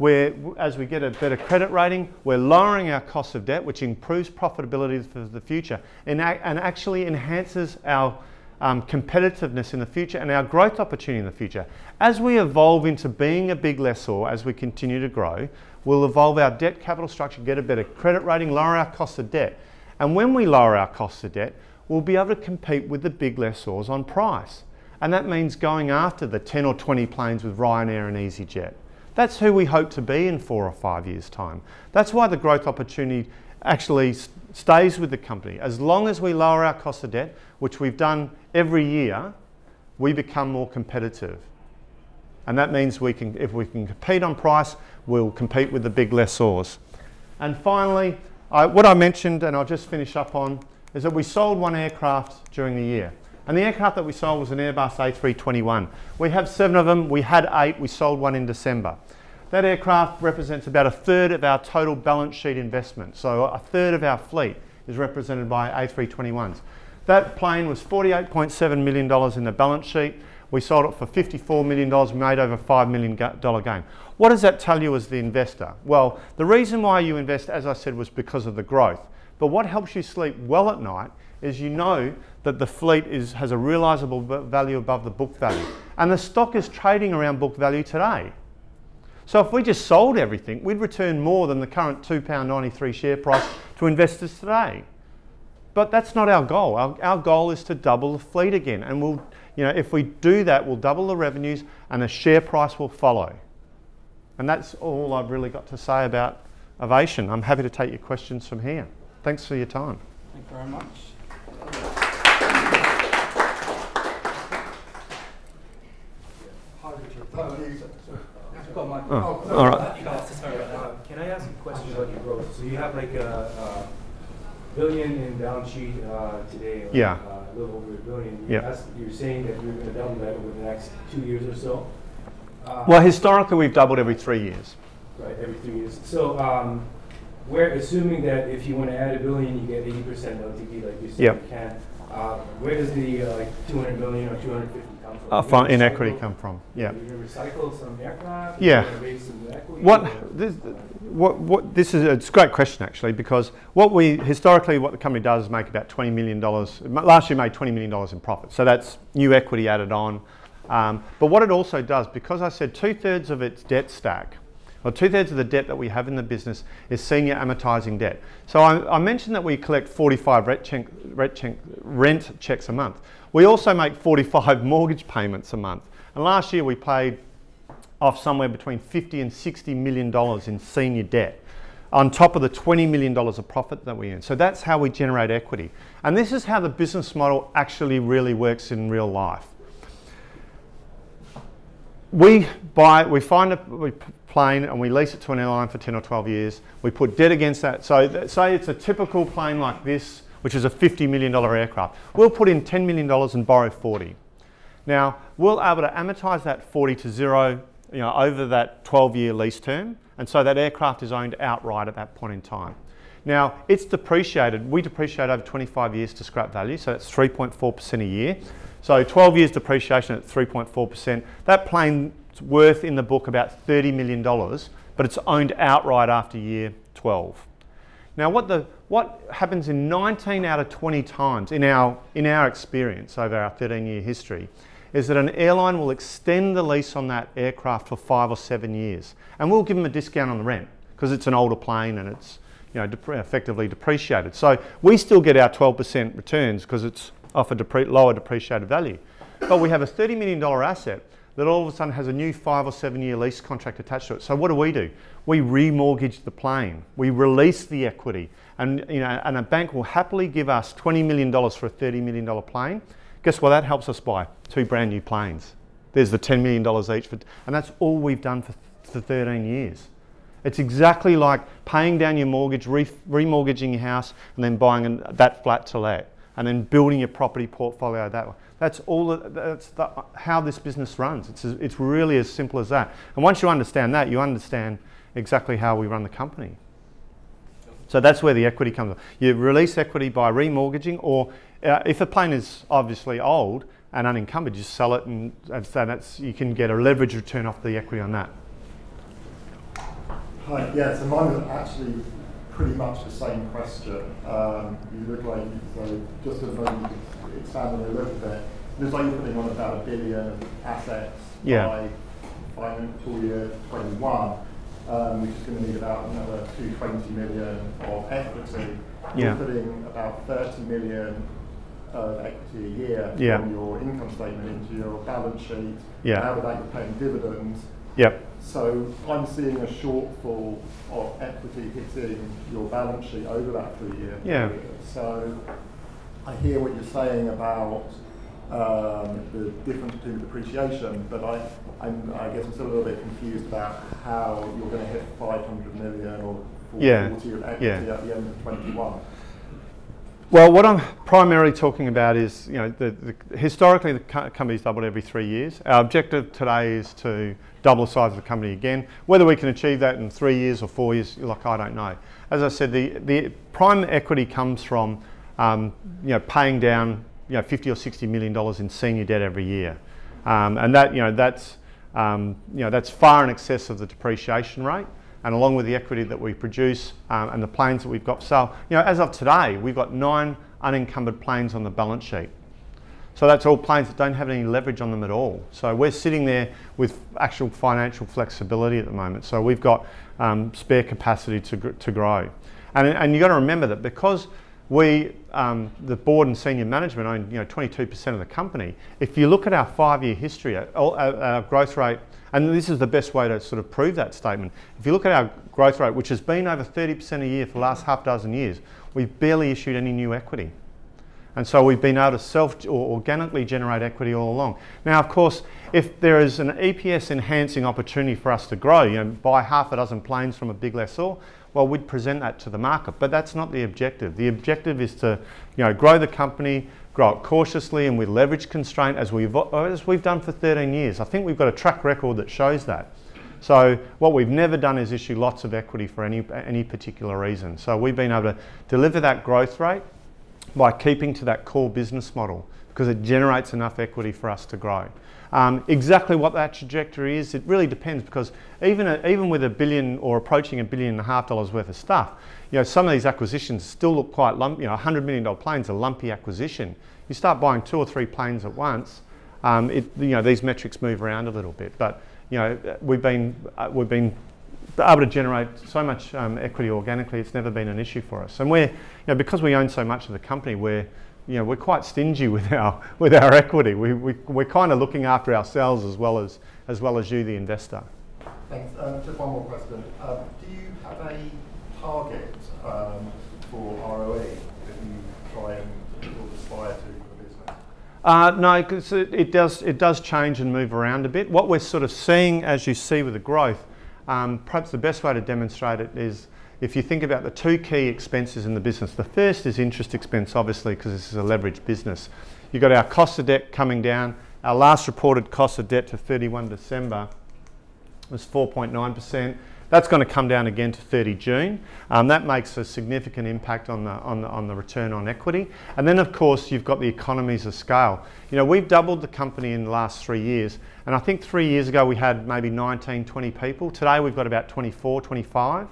where as we get a better credit rating, we're lowering our cost of debt, which improves profitability for the future and, and actually enhances our um, competitiveness in the future and our growth opportunity in the future. As we evolve into being a big lessor, as we continue to grow, we'll evolve our debt capital structure, get a better credit rating, lower our cost of debt. And when we lower our cost of debt, we'll be able to compete with the big lessors on price. And that means going after the 10 or 20 planes with Ryanair and EasyJet. That's who we hope to be in four or five years' time. That's why the growth opportunity actually stays with the company. As long as we lower our cost of debt, which we've done every year, we become more competitive. And that means we can, if we can compete on price, we'll compete with the big lessors. And finally, I, what I mentioned, and I'll just finish up on, is that we sold one aircraft during the year. And the aircraft that we sold was an Airbus A321. We have seven of them. We had eight. We sold one in December. That aircraft represents about a third of our total balance sheet investment. So a third of our fleet is represented by A321s. That plane was $48.7 million in the balance sheet. We sold it for $54 million, made over $5 million gain. What does that tell you as the investor? Well, the reason why you invest, as I said, was because of the growth. But what helps you sleep well at night is you know that the fleet is, has a realisable value above the book value. And the stock is trading around book value today. So if we just sold everything, we'd return more than the current £2.93 share price to investors today. But that's not our goal. Our, our goal is to double the fleet again. And we'll, you know, if we do that, we'll double the revenues and the share price will follow. And that's all I've really got to say about Avation. I'm happy to take your questions from here. Thanks for your time. Thank you very much. So you have like a, a billion in balance sheet uh, today. Like, yeah. Uh, a little over a billion. You yeah. You're saying that you're going to double that over the next two years or so. Uh, well, historically, we've doubled every three years. Right, every three years. So um, we're assuming that if you want to add a billion, you get 80% LTV, like you said yep. you can. Uh, where does the uh, like 200 million or 250 uh, from gonna in equity come from, yeah. You're going to recycle some aircraft? Yeah. You're going to raise some equity? What, this, what, what, this is it's a great question actually because what we historically what the company does is make about twenty million dollars. Last year made twenty million dollars in profit, so that's new equity added on. Um, but what it also does, because I said two thirds of its debt stack, or two thirds of the debt that we have in the business is senior amortizing debt. So I, I mentioned that we collect forty five rent, check, rent, check, rent checks a month. We also make forty five mortgage payments a month, and last year we paid off somewhere between 50 and 60 million dollars in senior debt on top of the 20 million dollars of profit that we earn. So that's how we generate equity. And this is how the business model actually really works in real life. We buy, we find a plane and we lease it to an airline for 10 or 12 years. We put debt against that. So say it's a typical plane like this, which is a 50 million dollar aircraft. We'll put in 10 million dollars and borrow 40. Now, we'll be able to amortise that 40 to zero you know, over that 12 year lease term, and so that aircraft is owned outright at that point in time. Now, it's depreciated. We depreciate over 25 years to scrap value, so that's 3.4% a year. So 12 years depreciation at 3.4%. That plane's worth in the book about $30 million, but it's owned outright after year 12. Now, what, the, what happens in 19 out of 20 times in our, in our experience over our 13 year history is that an airline will extend the lease on that aircraft for five or seven years. And we'll give them a discount on the rent because it's an older plane and it's you know, depre- effectively depreciated. So we still get our 12% returns because it's off a depre- lower depreciated value. But we have a $30 million asset that all of a sudden has a new five or seven year lease contract attached to it. So what do we do? We remortgage the plane. We release the equity. And, you know, and a bank will happily give us $20 million for a $30 million plane. Guess what? That helps us buy two brand new planes. There's the $10 million each. For, and that's all we've done for, for 13 years. It's exactly like paying down your mortgage, re- remortgaging your house, and then buying an, that flat to let, and then building your property portfolio that way. That's all. That's the, how this business runs. It's, it's really as simple as that. And once you understand that, you understand exactly how we run the company. So that's where the equity comes. You release equity by remortgaging, or uh, if a plane is obviously old and unencumbered, you sell it, and, and that's you can get a leverage return off the equity on that. Hi, yeah, so mine is actually pretty much the same question. Um, you look like, so just the moment, you could expand on it a little bit. It looks like you're putting on about a billion of assets Yeah. by financial year 21, um, which is going to need about another 220 million of equity. Yeah. You're putting about 30 million of equity a year Yeah. from your income statement into your balance sheet. Yeah. Out of that, you're paying dividends. Yep. So I'm seeing a shortfall of equity hitting your balance sheet over that three-year Yeah. period. So I hear what you're saying about um, the difference between depreciation, but I, I'm, I guess I'm still a little bit confused about how you're going to hit 500 million or 40 Yeah. of equity Yeah. at the end of 21. Well, what I'm primarily talking about is, you know, the, the, historically the co- company's doubled every three years. Our objective today is to double the size of the company again. Whether we can achieve that in three years or four years, like I don't know. As I said, the, the prime equity comes from, um, you know, paying down, you know, 50 or 60 million dollars in senior debt every year, um, and that, you know, that's, um, you know, that's far in excess of the depreciation rate and along with the equity that we produce um, and the planes that we've got sale, you know, as of today, we've got nine unencumbered planes on the balance sheet. So that's all planes that don't have any leverage on them at all. So we're sitting there with actual financial flexibility at the moment. So we've got um, spare capacity to, to grow. And, and you've got to remember that because we, um, the board and senior management own you know, 22% of the company, if you look at our five-year history, our, our our growth rate, and this is the best way to sort of prove that statement, if you look at our growth rate, which has been over 30% a year for the last half dozen years, we've barely issued any new equity. And so we've been able to self or organically generate equity all along. Now, of course, if there is an EPS enhancing opportunity for us to grow, you know, buy half a dozen planes from a big lessor, well, we'd present that to the market. But that's not the objective. The objective is to, you know, grow the company, grow it cautiously and with leverage constraint as we've, as we've done for 13 years. I think we've got a track record that shows that. So what we've never done is issue lots of equity for any, any particular reason. So we've been able to deliver that growth rate by keeping to that core business model because it generates enough equity for us to grow. Um, exactly what that trajectory is, it really depends because even, a, even with a billion or approaching a billion and a half dollars worth of stuff, you know, some of these acquisitions still look quite lumpy. You know, a $100 million plane's a lumpy acquisition. You start buying two or three planes at once, um, it, you know, these metrics move around a little bit. But, you know, we've been, uh, we've been able to generate so much um, equity organically, it's never been an issue for us. And we're, you know, because we own so much of the company, we're, you know, we're quite stingy with our, with our equity. We, we, we're kind of looking after ourselves as well as, as well as you, the investor. Thanks. Um, just one more question. Um, do you have a target um, for ROE that you try and aspire to for the business? Uh, no, because it, it, does, it does change and move around a bit. What we're sort of seeing, as you see with the growth, um, perhaps the best way to demonstrate it is if you think about the two key expenses in the business. The first is interest expense, obviously, because this is a leveraged business. You've got our cost of debt coming down. Our last reported cost of debt to 31 December was 4.9%. That's going to come down again to 30 June. Um, that makes a significant impact on the, on, the, on the return on equity. And then, of course, you've got the economies of scale. You know, we've doubled the company in the last three years. And I think three years ago we had maybe 19, 20 people. Today we've got about 24, 25.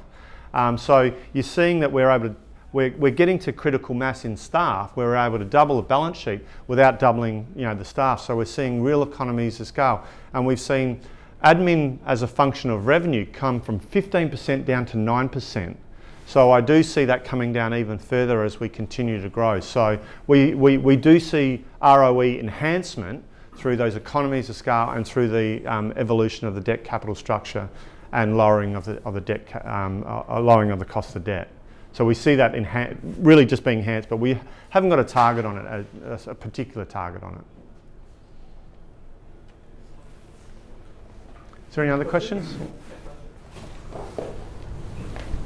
Um, so you're seeing that we're able to we're, we're getting to critical mass in staff where we're able to double the balance sheet without doubling you know, the staff. So we're seeing real economies of scale. And we've seen admin as a function of revenue come from 15% down to 9%. So I do see that coming down even further as we continue to grow. So we, we, we do see ROE enhancement through those economies of scale and through the um, evolution of the debt capital structure and lowering of the, of the debt, um, uh, uh, lowering of the cost of debt. So we see that really just being enhanced, but we haven't got a target on it, a, a particular target on it. There any other questions?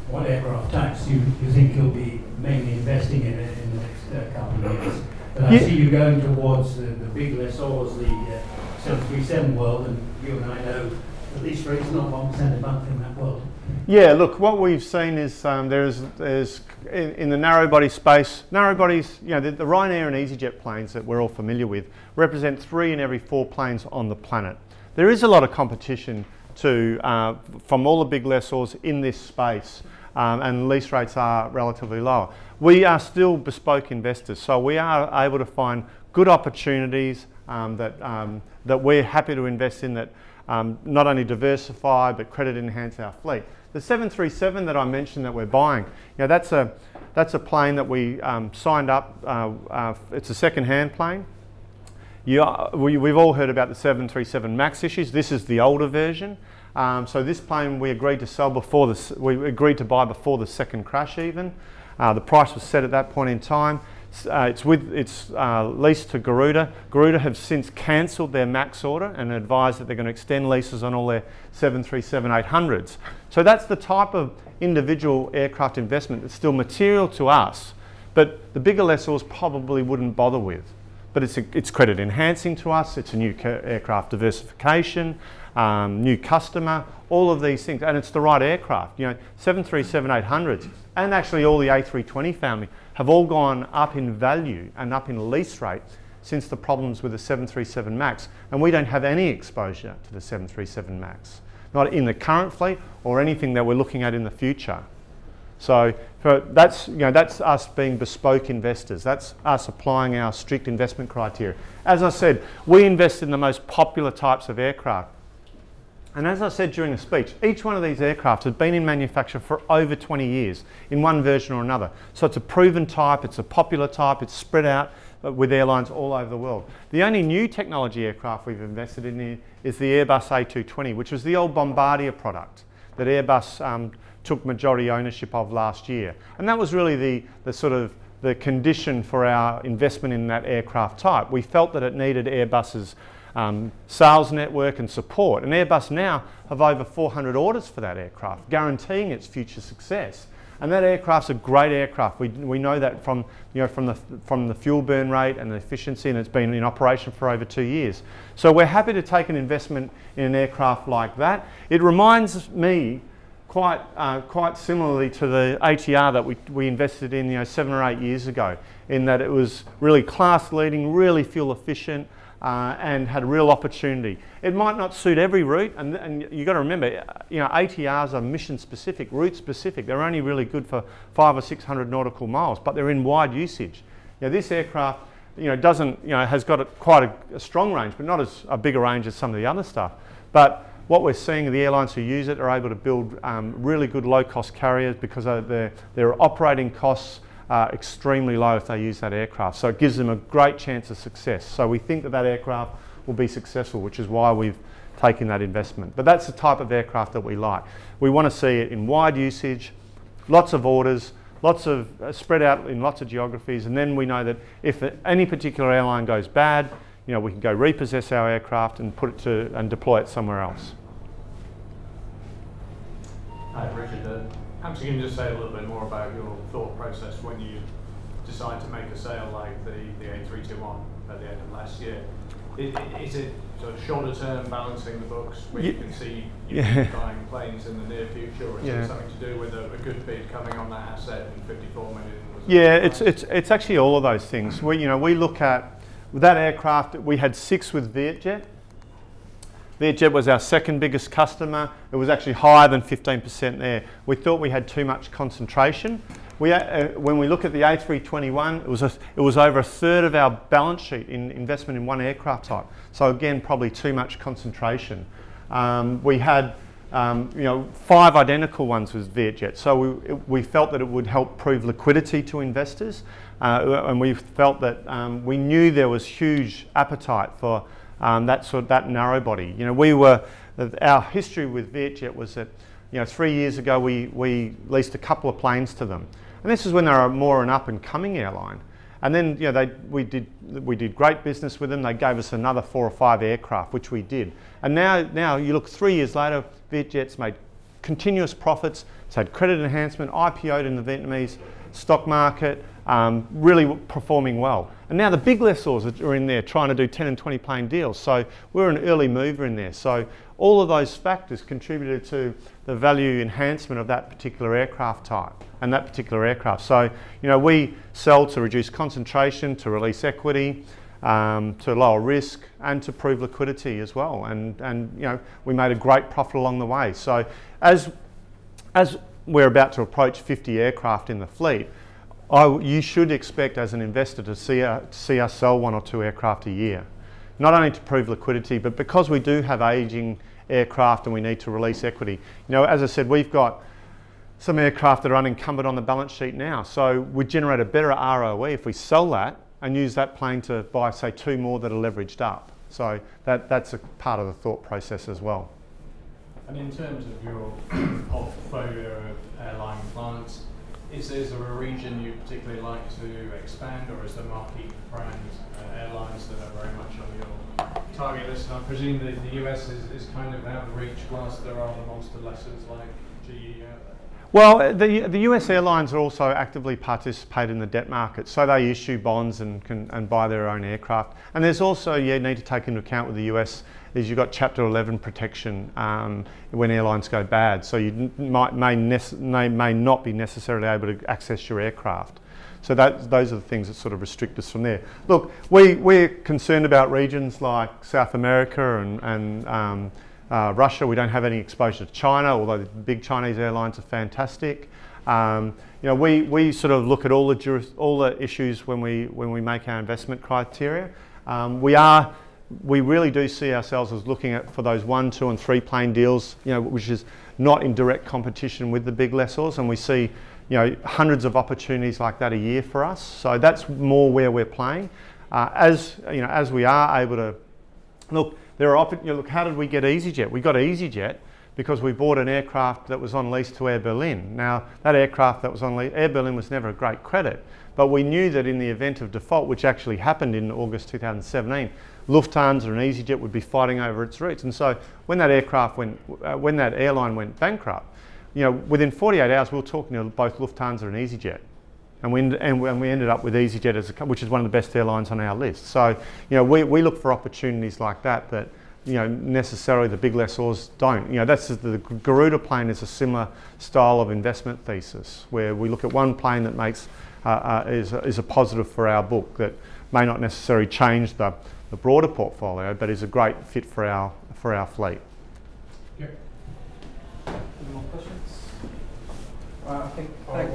What aircraft types you, you think you'll be mainly investing in in the next uh, couple of years? But I yeah. see you going towards the, the big lessors, the uh, 737 world, and you and I know the lease rate's not 1% a month in that world. Yeah, look, what we've seen is um, there's, there's in, in, the narrow body space, narrow bodies, you know, the, the Ryanair and EasyJet planes that we're all familiar with represent three in every four planes on the planet. There is a lot of competition to, uh, from all the big lessors in this space um, and lease rates are relatively lower. We are still bespoke investors, so we are able to find good opportunities um, that, um, that we're happy to invest in that um, not only diversify but credit enhance our fleet. The 737 that I mentioned that we're buying, you know, that's a, that's a plane that we um, signed up, uh, uh, it's a second-hand plane. You, we, have all heard about the 737 MAX issues. This is the older version. Um, so this plane we agreed to sell before we agreed to buy before the second crash even. Uh, the price was set at that point in time. Uh, it's with it's uh, leased to Garuda. Garuda have since cancelled their max order and advised that they're going to extend leases on all their 737-800s. So that's the type of individual aircraft investment that's still material to us, but the bigger lessors probably wouldn't bother with. But it's, a, it's credit enhancing to us. It's a new aircraft diversification um, new customer, all of these things. And it's the right aircraft. You know, 737-800s and actually all the A320 family have all gone up in value and up in lease rate since the problems with the 737 MAX. And we don't have any exposure to the 737 MAX, not in the current fleet or anything that we're looking at in the future. So that's, you know, that's us being bespoke investors. That's us applying our strict investment criteria. As I said, we invest in the most popular types of aircraft. And as I said during the speech, each one of these aircraft has been in manufacture for over 20 years in one version or another. So it's a proven type, it's a popular type, it's spread out with airlines all over the world. The only new technology aircraft we've invested in is the Airbus A220, which was the old Bombardier product that Airbus um, took majority ownership of last year. And that was really the, the sort of the condition for our investment in that aircraft type. We felt that it needed Airbus's um, sales network and support. And Airbus now have over 400 orders for that aircraft, guaranteeing its future success. And that aircraft's a great aircraft. We, we know that from, you know, from, the, from the fuel burn rate and the efficiency, and it's been in operation for over two years. So we're happy to take an investment in an aircraft like that. It reminds me quite, uh, quite similarly to the ATR that we, we invested in you know, seven or eight years ago, in that it was really class leading, really fuel efficient, uh, and had a real opportunity. It might not suit every route, and, and you've got to remember, you know, ATRs are mission specific, route specific. They're only really good for five or 600 nautical miles, but they're in wide usage. Know, this aircraft, you know, doesn't, you know, has got a, quite a, a, strong range, but not as a bigger range as some of the other stuff. But what we're seeing, the airlines who use it are able to build um, really good low-cost carriers because their, their operating costs are extremely low if they use that aircraft. So it gives them a great chance of success. So we think that that aircraft will be successful, which is why we've taken that investment. But that's the type of aircraft that we like. We want to see it in wide usage, lots of orders, lots of uh, spread out in lots of geographies, and then we know that if any particular airline goes bad, you know, we can go repossess our aircraft and put it to and deploy it somewhere else. Hi, Richard. Uh, Perhaps you can just say a little bit more about your thought process when you decide to make a sale like the, the A321 at the end of last year. Is, is it sort of shorter term balancing the books where you can see you yeah. buying planes in the near future, or is yeah. it something to do with a, a, good bid coming on that asset and 54 million? Yeah, it's, it's, it's actually all of those things. We, you know, we look at that aircraft, we had six with Vietjet, Vietjet was our second biggest customer. It was actually higher than 15% there. We thought we had too much concentration. We, uh, when we look at the A321, it was, a, it was over a third of our balance sheet in investment in one aircraft type. So again, probably too much concentration. Um, we had um, you know, five identical ones with Vietjet. So we, we felt that it would help prove liquidity to investors. Uh, and we felt that um, we knew there was huge appetite for um, that sort of, that narrow body. You know, we were our history with Vietjet was that you know three years ago we we leased a couple of planes to them, and this is when they were more an up and coming airline. And then you know they we did we did great business with them. They gave us another four or five aircraft, which we did. And now now you look three years later, Vietjet's made continuous profits. It's had credit enhancement, IPO'd in the Vietnamese stock market um, really performing well. And now the big lessors are in there trying to do 10 and 20 plane deals. So we're an early mover in there. So all of those factors contributed to the value enhancement of that particular aircraft type and that particular aircraft. So, you know, we sell to reduce concentration, to release equity, um, to lower risk and to prove liquidity as well. And, and, you know, we made a great profit along the way. So as, as we're about to approach 50 aircraft in the fleet, I, you should expect as an investor to see, uh, see us sell one or two aircraft a year. Not only to prove liquidity, but because we do have aging aircraft and we need to release equity. You know, as I said, we've got some aircraft that are unencumbered on the balance sheet now. So we generate a better ROE if we sell that and use that plane to buy, say, two more that are leveraged up. So that, that's a part of the thought process as well. And in terms of your portfolio of airline clients, is, there a region you particularly like to expand, or is there marquee brands, uh, airlines that are very much on your target list? And I presume that the US is, is kind of out of reach, whilst there are the monster lessons like GE out. Well, the, the US airlines are also actively participate in the debt market, so they issue bonds and can and buy their own aircraft. And there's also you need to take into account with the US is you've got Chapter 11 protection um, when airlines go bad. So you might, may, may, may not be necessarily able to access your aircraft. So that, those are the things that sort of restrict us from there. Look, we, we're concerned about regions like South America and, and um, uh, Russia. We don't have any exposure to China, although the big Chinese airlines are fantastic. Um, you know, we, we sort of look at all the, all the issues when we, when we make our investment criteria. Um, we are we really do see ourselves as looking at for those one, two, and three plane deals, you know, which is not in direct competition with the big lessors, and we see, you know, hundreds of opportunities like that a year for us. So that's more where we're playing. Uh, as you know, as we are able to look, there are you know, look. How did we get EasyJet? We got EasyJet because we bought an aircraft that was on lease to Air Berlin. Now, that aircraft that was on lease, Air Berlin was never a great credit, but we knew that in the event of default, which actually happened in August 2017, Lufthansa and EasyJet would be fighting over its routes. And so when that aircraft went, uh, when that airline went bankrupt, you know, within 48 hours, we were talking to both Lufthansa and EasyJet. And we, and we ended up with EasyJet, as a, which is one of the best airlines on our list. So, you know, we, we look for opportunities like that that, you know, necessarily the big lessors don't. You know, that's the, Garuda plane is a similar style of investment thesis where we look at one plane that makes, uh, uh, is, is a positive for our book that may not necessarily change the, the broader portfolio, but is a great fit for our, for our fleet. Any more questions? Uh, I think, thank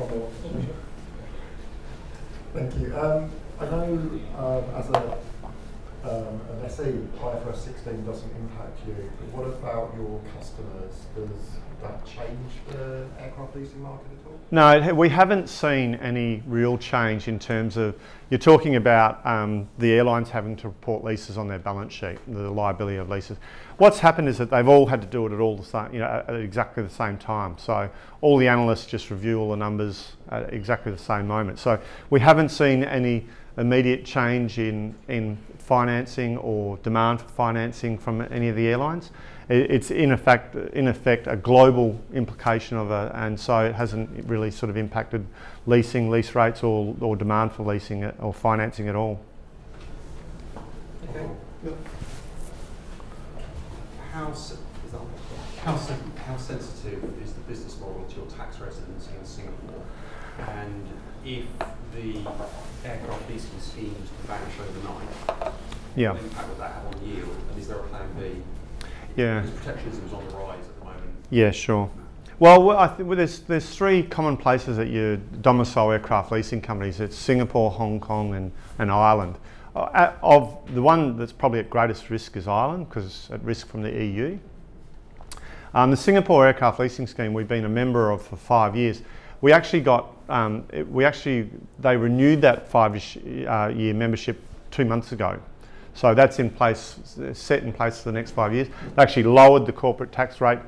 Thank you. Um, I know um, as a um, an SE, IFRS 16 doesn't impact you, but what about your customers? Does that change the aircraft leasing market at all? No, we haven't seen any real change in terms of, you're talking about um, the airlines having to report leases on their balance sheet, the liability of leases. What's happened is that they've all had to do it at all the same, you know, at exactly the same time. So all the analysts just review all the numbers at exactly the same moment. So we haven't seen any immediate change in, in financing or demand for financing from any of the airlines. It's in effect, in effect a global implication of it, and so it hasn't really sort of impacted leasing, lease rates, or, or demand for leasing or financing at all. Okay. How, how, how sensitive is the business model to your tax residency in Singapore? And if the aircraft leasing schemes vanish overnight, yeah. what impact would that have on yield? And is there a plan B? Yeah. Because protectionism is on the rise at the moment. Yeah, sure. Well, I think well, there's there's three common places that you domicile aircraft leasing companies. It's Singapore, Hong Kong, and, and Ireland. Uh, of the one that's probably at greatest risk is Ireland because it's at risk from the EU. Um, the Singapore aircraft leasing scheme we've been a member of for five years. We actually got um, it, we actually they renewed that five uh, year membership two months ago. So that's in place, set in place for the next five years. They actually lowered the corporate tax rate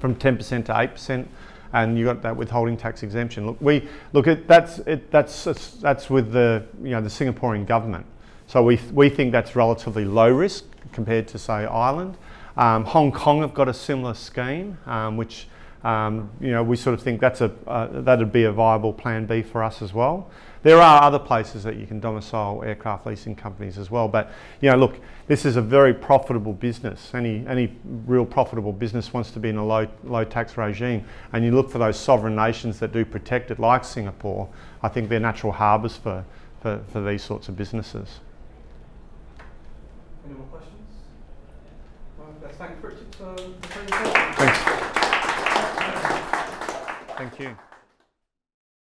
from 10% to 8%, and you got that withholding tax exemption. Look, we look at that's it, that's that's with the you know the Singaporean government. So we we think that's relatively low risk compared to say Ireland. Um, Hong Kong have got a similar scheme, um, which um, you know we sort of think that's a uh, that'd be a viable plan B for us as well. There are other places that you can domicile aircraft leasing companies as well, but you know, look, this is a very profitable business. Any any real profitable business wants to be in a low low tax regime, and you look for those sovereign nations that do protect it, like Singapore. I think they're natural harbours for, for, for these sorts of businesses. Any more questions? Well, let's thank Richard for the presentation. Thanks. Thank you.